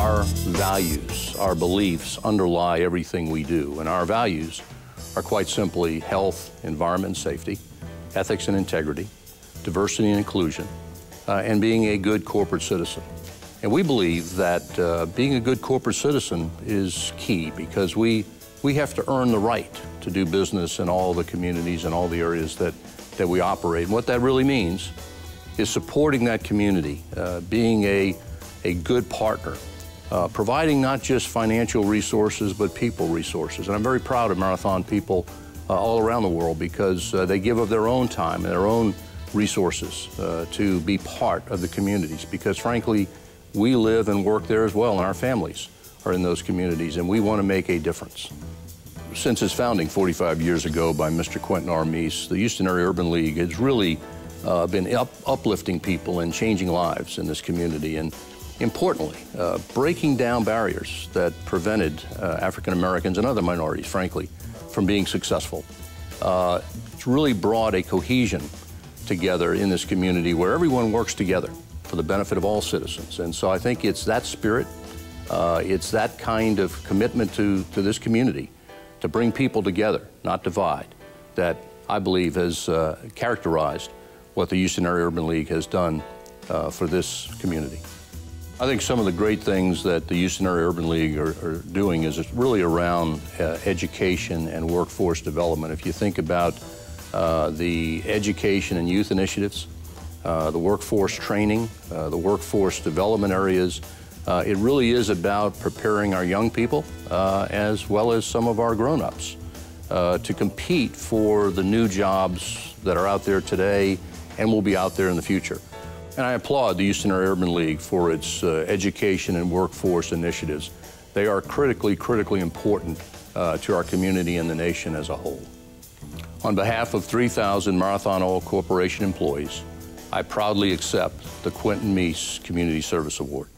our values, our beliefs underlie everything we do. And our values are quite simply health, environment safety, ethics and integrity, diversity and inclusion, uh, and being a good corporate citizen. And we believe that uh, being a good corporate citizen is key because we, we have to earn the right to do business in all the communities and all the areas that, that we operate. And what that really means is supporting that community, uh, being a, a good partner, uh, providing not just financial resources, but people resources. And I'm very proud of Marathon people uh, all around the world because uh, they give of their own time and their own resources uh, to be part of the communities because frankly, we live and work there as well and our families are in those communities and we want to make a difference. Since its founding 45 years ago by Mr. Quentin. Mease, the Houston Area Urban League has really uh, been up, uplifting people and changing lives in this community. And importantly, uh, breaking down barriers that prevented uh, African Americans and other minorities, frankly, from being successful. Uh, it's really brought a cohesion together in this community where everyone works together for the benefit of all citizens. And so I think it's that spirit, uh, it's that kind of commitment to, to this community to bring people together, not divide, that I believe has uh, characterized what the Houston Area Urban League has done uh, for this community. I think some of the great things that the Houston Area Urban League are, are doing is really around uh, education and workforce development. If you think about uh, the education and youth initiatives, uh, the workforce training, uh, the workforce development areas. Uh, it really is about preparing our young people uh, as well as some of our grown-ups to compete for the new jobs that are out there today and will be out there in the future. And I applaud the Houston Urban League for its uh, education and workforce initiatives. They are critically, critically important uh, to our community and the nation as a whole. On behalf of 3,000 Marathon Oil Corporation employees, I proudly accept the Quentin Mease Community Service Award.